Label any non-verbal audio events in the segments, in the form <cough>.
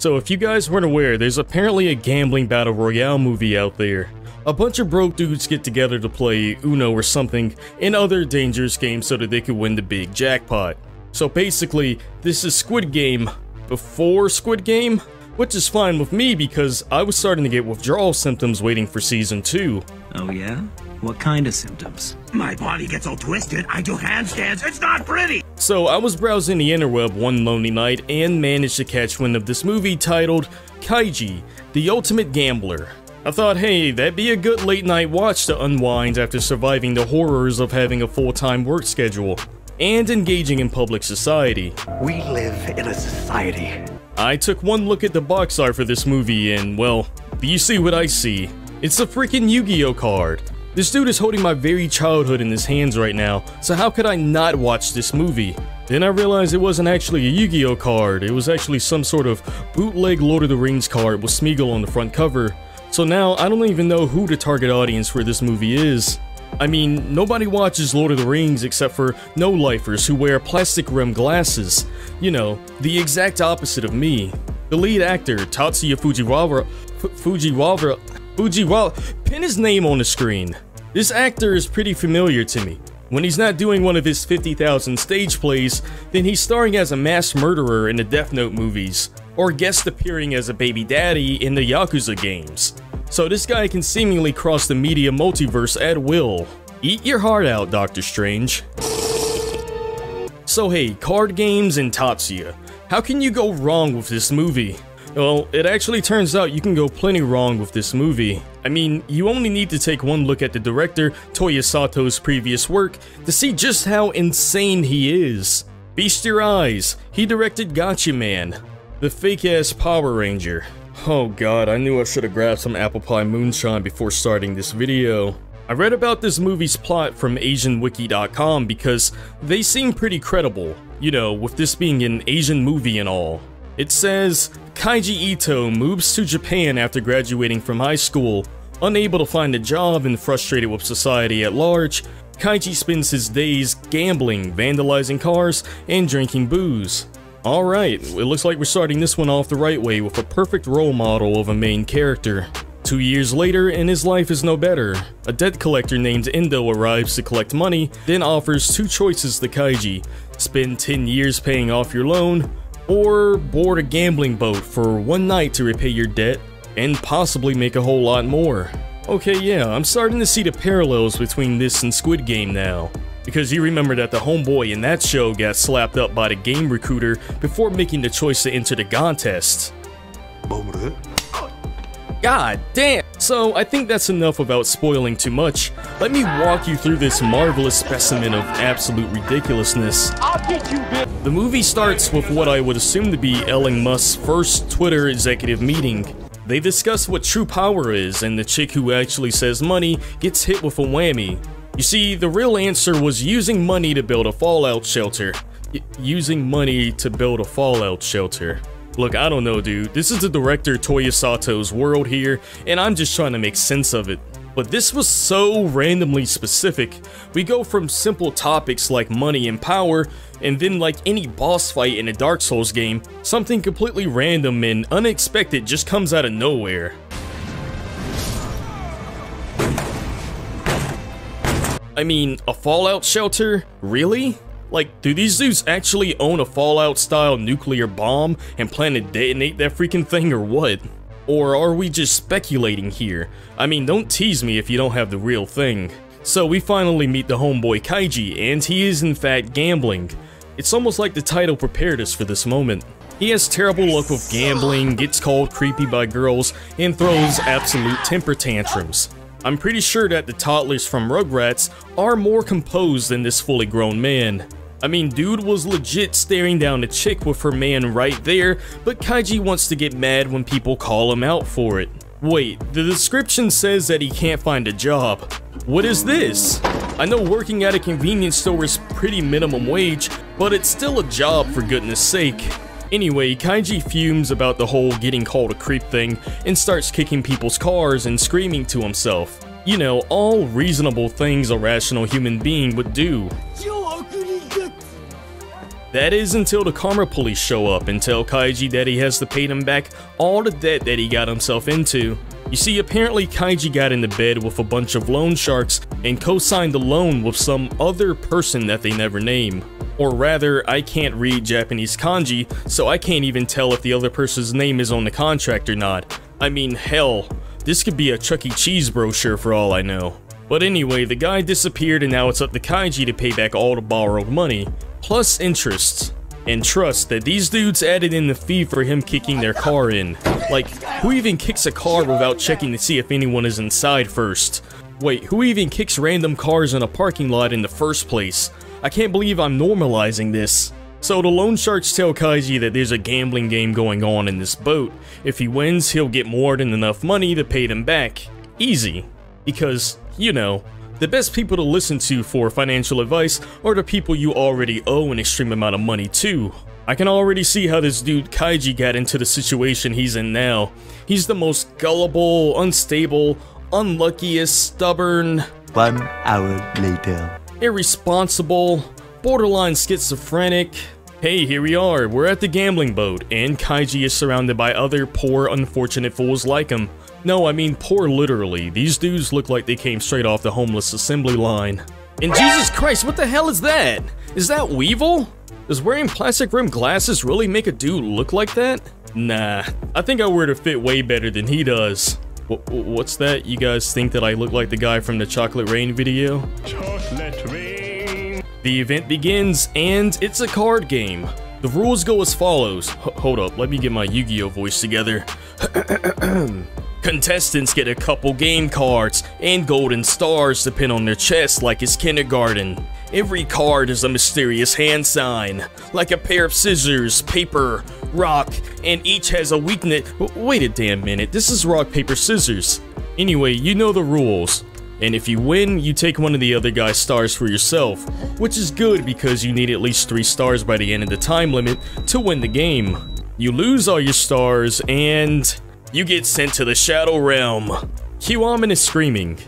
So if you guys weren't aware, there's apparently a gambling battle royale movie out there. A bunch of broke dudes get together to play Uno or something and other dangerous games so that they could win the big jackpot. So basically, this is Squid Game before Squid Game, which is fine with me because I was starting to get withdrawal symptoms waiting for season 2. Oh yeah? What kind of symptoms? My body gets all twisted. I do handstands. It's not pretty. So I was browsing the interweb one lonely night and managed to catch wind of this movie titled Kaiji, The Ultimate Gambler. I thought, hey, that'd be a good late night watch to unwind after surviving the horrors of having a full-time work schedule and engaging in public society. We live in a society. I took one look at the box art for this movie and, well, you see what I see. It's a freaking Yu-Gi-Oh card. This dude is holding my very childhood in his hands right now, so how could I not watch this movie? Then I realized it wasn't actually a Yu-Gi-Oh card, it was actually some sort of bootleg Lord of the Rings card with Smeagol on the front cover. So now I don't even know who the target audience for this movie is. I mean, nobody watches Lord of the Rings except for no-lifers who wear plastic rim glasses. You know, the exact opposite of me. The lead actor, Tatsuya Fujiwara, F Fujiwara, Fujiwara, pin his name on the screen. This actor is pretty familiar to me. When he's not doing one of his 50,000 stage plays, then he's starring as a mass murderer in the Death Note movies, or guest appearing as a baby daddy in the Yakuza games. So this guy can seemingly cross the media multiverse at will. Eat your heart out, Doctor Strange. So hey, card games and Tatsuya. How can you go wrong with this movie? Well, it actually turns out you can go plenty wrong with this movie. I mean, you only need to take one look at the director, Toya Sato's previous work, to see just how insane he is. Feast your eyes, he directed Gatchaman, the fake-ass Power Ranger. Oh god, I knew I should have grabbed some apple pie moonshine before starting this video. I read about this movie's plot from AsianWiki.com because they seem pretty credible, you know, with this being an Asian movie and all. It says, Kaiji Ito moves to Japan after graduating from high school. Unable to find a job and frustrated with society at large, Kaiji spends his days gambling, vandalizing cars, and drinking booze. Alright, it looks like we're starting this one off the right way with a perfect role model of a main character. Two years later, and his life is no better. A debt collector named Endo arrives to collect money, then offers two choices to Kaiji. Spend 10 years paying off your loan, or board a gambling boat for one night to repay your debt, and possibly make a whole lot more. Okay, yeah, I'm starting to see the parallels between this and Squid Game now. Because you remember that the homeboy in that show got slapped up by the game recruiter before making the choice to enter the contest. God damn! So, I think that's enough about spoiling too much. Let me walk you through this marvelous specimen of absolute ridiculousness. The movie starts with what I would assume to be Elon Musk's first Twitter executive meeting. They discuss what true power is, and the chick who actually says money gets hit with a whammy. You see, the real answer was using money to build a fallout shelter. Y using money to build a fallout shelter. Look, I don't know, dude. This is the director Toya Sato's world here, and I'm just trying to make sense of it. But this was so randomly specific. We go from simple topics like money and power, and then like any boss fight in a Dark Souls game, something completely random and unexpected just comes out of nowhere. I mean, a fallout shelter? Really? Like, do these dudes actually own a Fallout-style nuclear bomb and plan to detonate that freaking thing or what? Or are we just speculating here? I mean, don't tease me if you don't have the real thing. So we finally meet the homeboy Kaiji, and he is in fact gambling. It's almost like the title prepared us for this moment. He has terrible luck with gambling, gets called creepy by girls, and throws absolute temper tantrums. I'm pretty sure that the toddlers from Rugrats are more composed than this fully grown man. I mean, dude was legit staring down a chick with her man right there, but Kaiji wants to get mad when people call him out for it. Wait, the description says that he can't find a job. What is this? I know working at a convenience store is pretty minimum wage, but it's still a job for goodness sake. Anyway, Kaiji fumes about the whole getting called a creep thing and starts kicking people's cars and screaming to himself. You know, all reasonable things a rational human being would do. That is until the Karma Police show up and tell Kaiji that he has to pay them back all the debt that he got himself into. You see, apparently Kaiji got into bed with a bunch of loan sharks and co-signed the loan with some other person that they never name. Or rather, I can't read Japanese kanji, so I can't even tell if the other person's name is on the contract or not. I mean, hell, this could be a Chuck E. Cheese brochure for all I know. But anyway, the guy disappeared and now it's up to Kaiji to pay back all the borrowed money, plus interest. And trust that these dudes added in the fee for him kicking their car in. Like, who even kicks a car without checking to see if anyone is inside first? Wait, who even kicks random cars in a parking lot in the first place? I can't believe I'm normalizing this. So the loan sharks tell Kaiji that there's a gambling game going on in this boat. If he wins, he'll get more than enough money to pay them back. Easy. Because you know, the best people to listen to for financial advice are the people you already owe an extreme amount of money to. I can already see how this dude Kaiji got into the situation he's in now. He's the most gullible, unstable, unluckiest, stubborn... One hour later. Irresponsible, borderline schizophrenic... Hey, here we are, we're at the gambling boat, and Kaiji is surrounded by other poor, unfortunate fools like him. No, I mean poor literally. These dudes look like they came straight off the homeless assembly line. And Jesus Christ, what the hell is that? Is that Weevil? Does wearing plastic rimmed glasses really make a dude look like that? Nah, I think I wear to fit way better than he does. W what's that? You guys think that I look like the guy from the Chocolate Rain video? Chocolate Rain. The event begins, and it's a card game. The rules go as follows. H hold up, let me get my Yu-Gi-Oh voice together. <clears throat> Contestants get a couple game cards and golden stars to pin on their chest like it's kindergarten. Every card is a mysterious hand sign, like a pair of scissors, paper, rock, and each has a weakness- Wait a damn minute, this is rock, paper, scissors. Anyway, you know the rules. And if you win, you take one of the other guy's stars for yourself, which is good because you need at least 3 stars by the end of the time limit to win the game. You lose all your stars, and you get sent to the Shadow Realm. Kiwaman is screaming.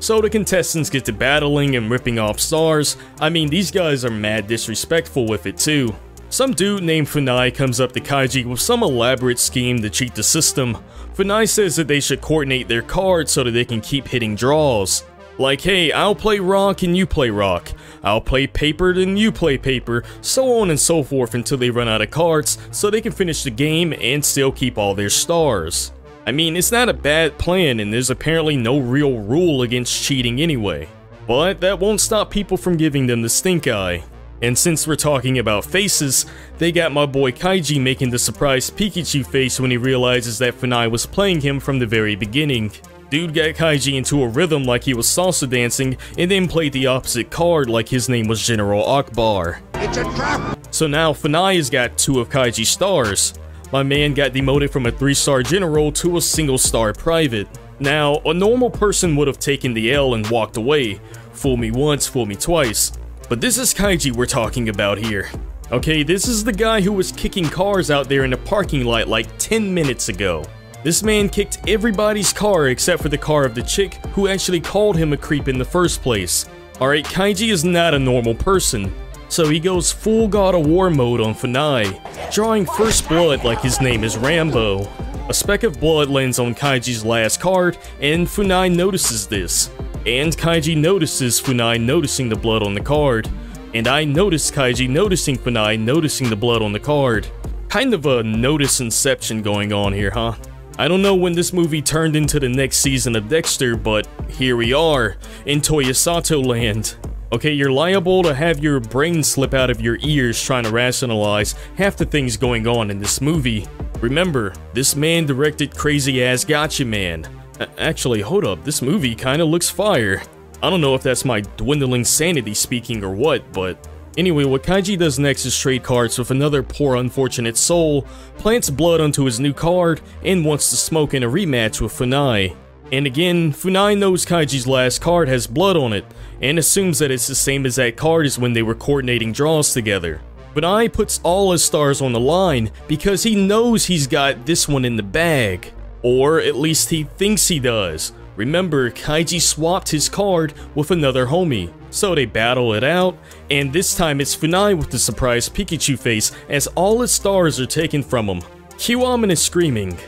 So the contestants get to battling and ripping off stars. I mean, these guys are mad disrespectful with it too. Some dude named Funai comes up to Kaiji with some elaborate scheme to cheat the system. Funai says that they should coordinate their cards so that they can keep hitting draws. Like, hey, I'll play rock and you play rock. I'll play paper and you play paper, so on and so forth until they run out of cards, so they can finish the game and still keep all their stars. I mean, it's not a bad plan and there's apparently no real rule against cheating anyway. But that won't stop people from giving them the stink eye. And since we're talking about faces, they got my boy Kaiji making the surprised Pikachu face when he realizes that Funai was playing him from the very beginning. Dude got Kaiji into a rhythm like he was salsa dancing, and then played the opposite card like his name was General Ackbar. It's a trap! So now Funai has got two of Kaiji's stars. My man got demoted from a 3-star general to a single star private. Now, a normal person would have taken the L and walked away. Fool me once, fool me twice. But this is Kaiji we're talking about here. Okay, this is the guy who was kicking cars out there in the parking lot like 10 minutes ago. This man kicked everybody's car except for the car of the chick who actually called him a creep in the first place. Alright, Kaiji is not a normal person. So he goes full God of War mode on Funai, drawing first blood like his name is Rambo. A speck of blood lands on Kaiji's last card, and Funai notices this. And Kaiji notices Funai noticing the blood on the card. And I notice Kaiji noticing Funai noticing the blood on the card. Kind of a notice inception going on here, huh? I don't know when this movie turned into the next season of Dexter, but here we are, in Toya Sato land. Okay, you're liable to have your brain slip out of your ears trying to rationalize half the things going on in this movie. Remember, this man directed Crazy Ass Gatchaman. actually, hold up, this movie kinda looks fire. I don't know if that's my dwindling sanity speaking or what, but Anyway, what Kaiji does next is trade cards with another poor unfortunate soul, plants blood onto his new card, and wants to smoke in a rematch with Funai. And again, Funai knows Kaiji's last card has blood on it, and assumes that it's the same as that card as when they were coordinating draws together. Funai puts all his stars on the line because he knows he's got this one in the bag. Or at least he thinks he does. Remember, Kaiji swapped his card with another homie, so they battle it out, and this time it's Funai with the surprise Pikachu face as all his stars are taken from him. Kiwaman is screaming.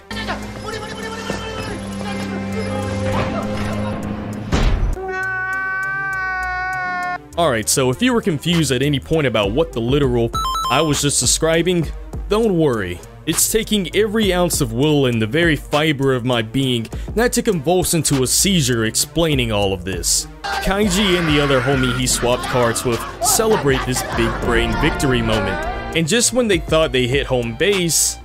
Alright, so if you were confused at any point about what the literal I was just describing, don't worry. It's taking every ounce of will and the very fiber of my being not to convulse into a seizure explaining all of this. Kaiji and the other homie he swapped cards with celebrate this big brain victory moment. And just when they thought they hit home base,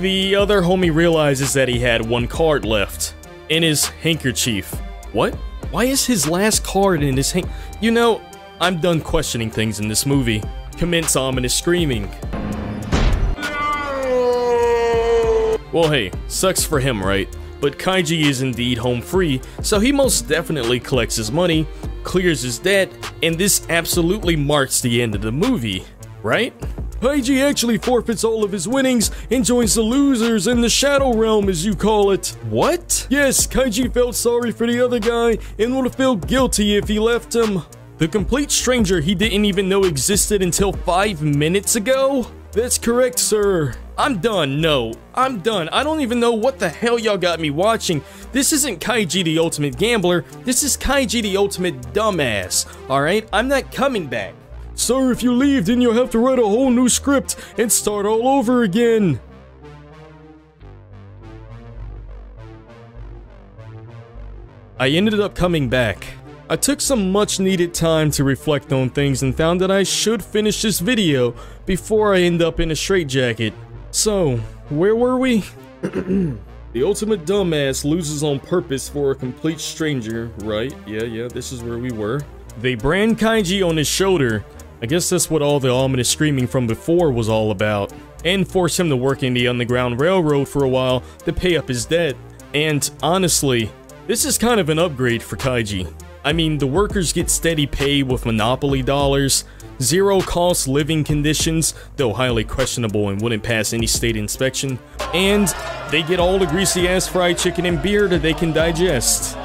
the other homie realizes that he had one card left. In his handkerchief. What? Why is his last card in his hand- You know, I'm done questioning things in this movie. Commence ominous screaming. Well hey, sucks for him, right? But Kaiji is indeed home free, so he most definitely collects his money, clears his debt, and this absolutely marks the end of the movie, right? Kaiji actually forfeits all of his winnings and joins the losers in the Shadow Realm as you call it. What? Yes, Kaiji felt sorry for the other guy and would have felt guilty if he left him. The complete stranger he didn't even know existed until 5 minutes ago? That's correct, sir. I'm done, no. I'm done. I don't even know what the hell y'all got me watching. This isn't Kaiji the Ultimate Gambler. This is Kaiji the Ultimate Dumbass. Alright? I'm not coming back. Sir, if you leave, then you'll have to write a whole new script and start all over again. I ended up coming back. I took some much needed time to reflect on things and found that I should finish this video before I end up in a straitjacket. So, where were we? <clears throat> the ultimate dumbass loses on purpose for a complete stranger, right? Yeah, yeah, this is where we were. They brand Kaiji on his shoulder. I guess that's what all the ominous screaming from before was all about. And force him to work in the Underground Railroad for a while to pay up his debt. And honestly, this is kind of an upgrade for Kaiji. I mean, the workers get steady pay with monopoly dollars, zero cost living conditions, though highly questionable and wouldn't pass any state inspection, and they get all the greasy ass fried chicken and beer that they can digest.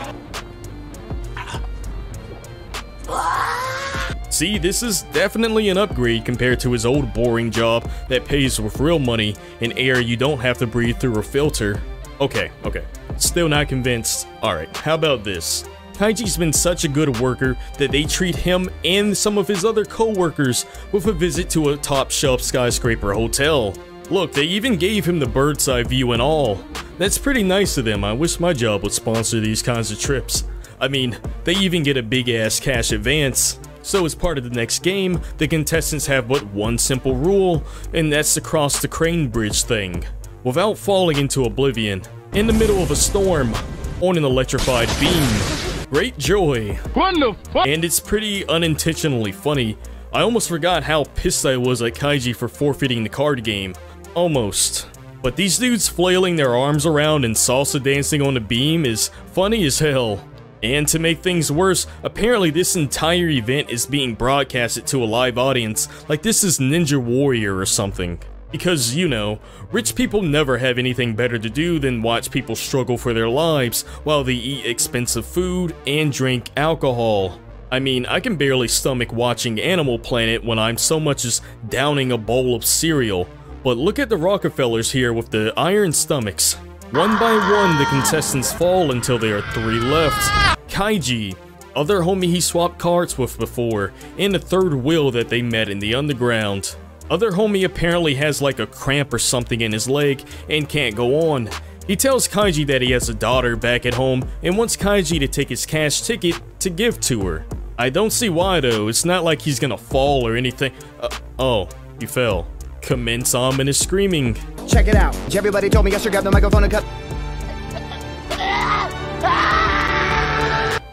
See, this is definitely an upgrade compared to his old boring job that pays with real money and air you don't have to breathe through a filter. Okay, okay. Still not convinced. Alright, how about this? Kaiji's been such a good worker that they treat him and some of his other co-workers with a visit to a top shelf skyscraper hotel. Look, they even gave him the bird's eye view and all. That's pretty nice of them, I wish my job would sponsor these kinds of trips. I mean, they even get a big ass cash advance. So as part of the next game, the contestants have but one simple rule, and that's to cross the crane bridge thing, without falling into oblivion, in the middle of a storm, on an electrified beam. Great joy. What the fuck? And it's pretty unintentionally funny. I almost forgot how pissed I was at Kaiji for forfeiting the card game. Almost. But these dudes flailing their arms around and salsa dancing on a beam is funny as hell. And to make things worse, apparently this entire event is being broadcasted to a live audience like this is Ninja Warrior or something. Because, you know, rich people never have anything better to do than watch people struggle for their lives while they eat expensive food and drink alcohol. I mean, I can barely stomach watching Animal Planet when I'm so much as downing a bowl of cereal. But look at the Rockefellers here with the iron stomachs. One by one, the contestants fall until there are three left. Kaiji, other homie he swapped cards with before, and the third will that they met in the underground. Other homie apparently has like a cramp or something in his leg and can't go on. He tells Kaiji that he has a daughter back at home and wants Kaiji to take his cash ticket to give to her. I don't see why though, it's not like he's gonna fall or anything. Uh, oh, he fell. Commence ominous screaming. Check it out. Everybody told me I should grab the microphone and cut.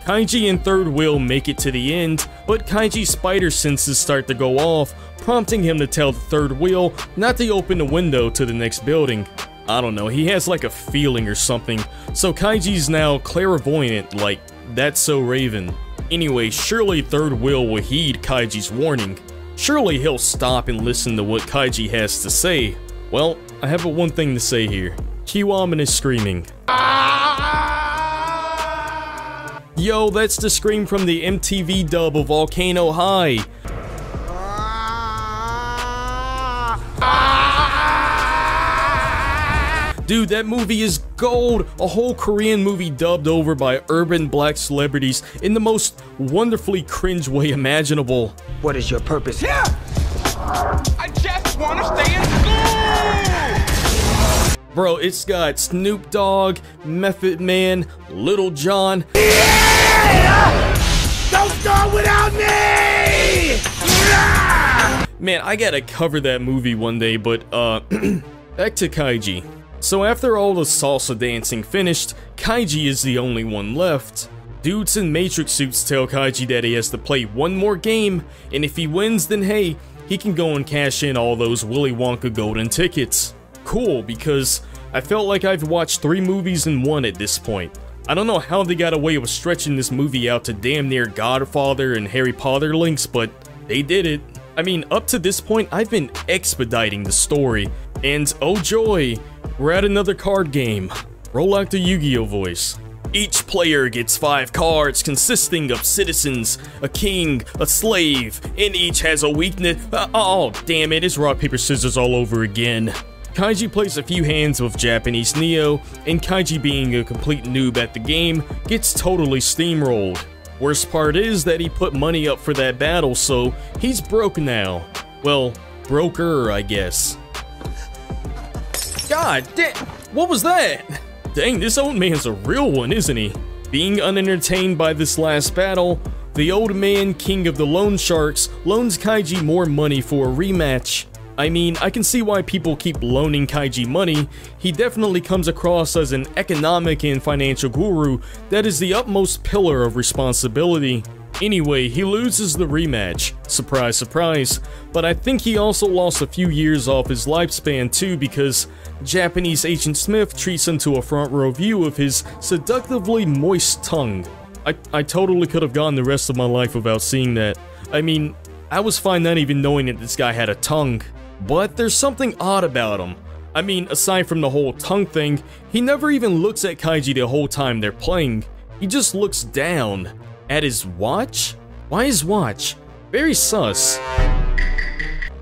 Kaiji and Third Will make it to the end, but Kaiji's spider senses start to go off, prompting him to tell the Third Will not to open the window to the next building. I don't know, he has like a feeling or something, so Kaiji's now clairvoyant like, that's so Raven. Anyway, surely Third Will will heed Kaiji's warning. Surely he'll stop and listen to what Kaiji has to say. Well, I have one thing to say here. Kiwaman is screaming. Yo, that's the scream from the MTV dub of Volcano High. Dude, that movie is gold! A whole Korean movie dubbed over by urban black celebrities in the most wonderfully cringe way imaginable. What is your purpose here? I just want to stay in school! Bro, it's got Snoop Dogg, Method Man, Lil Jon. Don't start without me! Man, I gotta cover that movie one day, but, uh, <clears throat> back to Kaiji. So after all the salsa dancing finished, Kaiji is the only one left. Dudes in Matrix suits tell Kaiji that he has to play one more game, and if he wins, then hey, he can go and cash in all those Willy Wonka golden tickets. Cool, because I felt like I've watched three movies in one at this point. I don't know how they got away with stretching this movie out to damn near Godfather and Harry Potter links, but they did it. I mean, up to this point, I've been expediting the story, and oh joy, we're at another card game. Roll out the Yu-Gi-Oh voice. Each player gets five cards consisting of citizens, a king, a slave, and each has a weakness. Uh, oh, damn it, it's rock, paper, scissors all over again. Kaiji plays a few hands with Japanese Neo, and Kaiji being a complete noob at the game, gets totally steamrolled. Worst part is that he put money up for that battle, so he's broke now. Well, broker, I guess. God damn, what was that? <laughs> Dang, this old man's a real one, isn't he? Being unentertained by this last battle, the old man, king of the loan sharks, loans Kaiji more money for a rematch. I mean, I can see why people keep loaning Kaiji money. He definitely comes across as an economic and financial guru that is the utmost pillar of responsibility. Anyway, he loses the rematch. Surprise, surprise. But I think he also lost a few years off his lifespan too because Japanese Agent Smith treats him to a front row view of his seductively moist tongue. I, I totally could have gone the rest of my life without seeing that. I mean, I was fine not even knowing that this guy had a tongue. But there's something odd about him. I mean, aside from the whole tongue thing, he never even looks at Kaiji the whole time they're playing. He just looks down. At his watch? Why his watch? Very sus.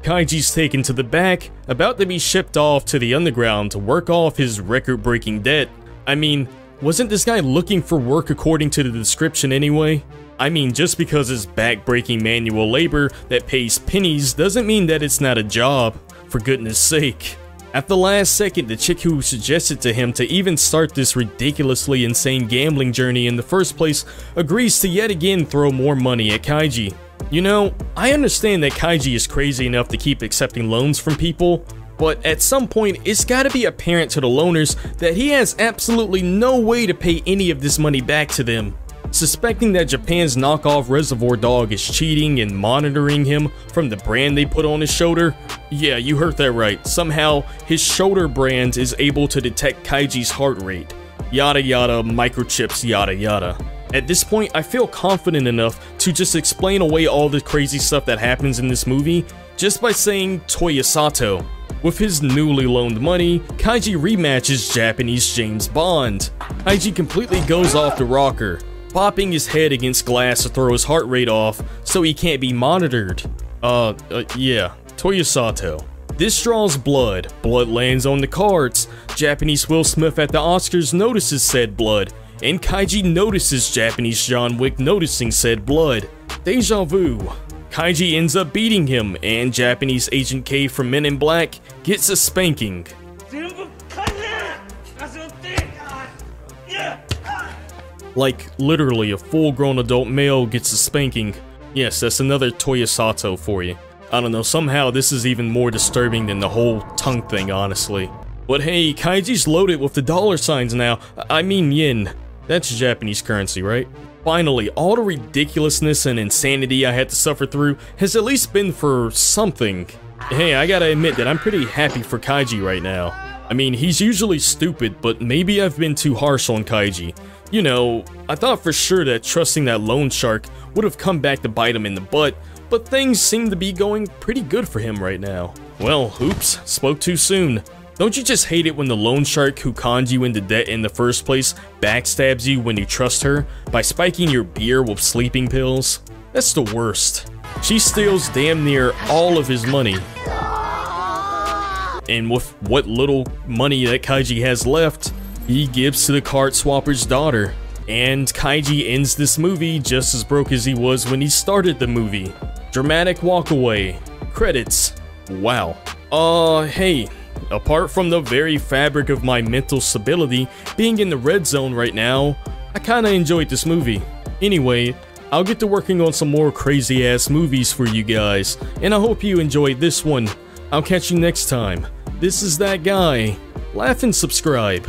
Kaiji's taken to the back, about to be shipped off to the underground to work off his record-breaking debt. I mean, wasn't this guy looking for work according to the description anyway? I mean, just because it's back-breaking manual labor that pays pennies doesn't mean that it's not a job, for goodness sake. At the last second, the chick who suggested to him to even start this ridiculously insane gambling journey in the first place agrees to yet again throw more money at Kaiji. You know, I understand that Kaiji is crazy enough to keep accepting loans from people, but at some point, it's gotta be apparent to the loaners that he has absolutely no way to pay any of this money back to them. Suspecting that Japan's knockoff Reservoir Dog is cheating and monitoring him from the brand they put on his shoulder? Yeah, you heard that right. Somehow, his shoulder brand is able to detect Kaiji's heart rate. Yada yada, microchips, yada yada. At this point, I feel confident enough to just explain away all the crazy stuff that happens in this movie just by saying Toya Sato. With his newly loaned money, Kaiji rematches Japanese James Bond. Kaiji completely goes off the rocker, popping his head against glass to throw his heart rate off so he can't be monitored. Uh, uh yeah, Toya Sato. This draws blood. Blood lands on the cards. Japanese Will Smith at the Oscars notices said blood, and Kaiji notices Japanese John Wick noticing said blood. Deja vu. Kaiji ends up beating him, and Japanese Agent K from Men in Black gets a spanking. Like, literally, a full-grown adult male gets a spanking. Yes, that's another Toya Sato for you. I don't know, somehow this is even more disturbing than the whole tongue thing, honestly. But hey, Kaiji's loaded with the dollar signs now. I mean yen. That's Japanese currency, right? Finally, all the ridiculousness and insanity I had to suffer through has at least been for something. Hey, I gotta admit that I'm pretty happy for Kaiji right now. I mean, he's usually stupid, but maybe I've been too harsh on Kaiji. You know, I thought for sure that trusting that loan shark would have come back to bite him in the butt, but things seem to be going pretty good for him right now. Well, oops, spoke too soon. Don't you just hate it when the loan shark who conned you into debt in the first place backstabs you when you trust her by spiking your beer with sleeping pills? That's the worst. She steals damn near all of his money. And with what little money that Kaiji has left, he gives to the card swapper's daughter. And Kaiji ends this movie just as broke as he was when he started the movie. Dramatic walkaway. Credits. Wow. Uh, hey, apart from the very fabric of my mental stability being in the red zone right now, I kinda enjoyed this movie. Anyway, I'll get to working on some more crazy ass movies for you guys, and I hope you enjoyed this one. I'll catch you next time. This is that guy. Laugh and subscribe.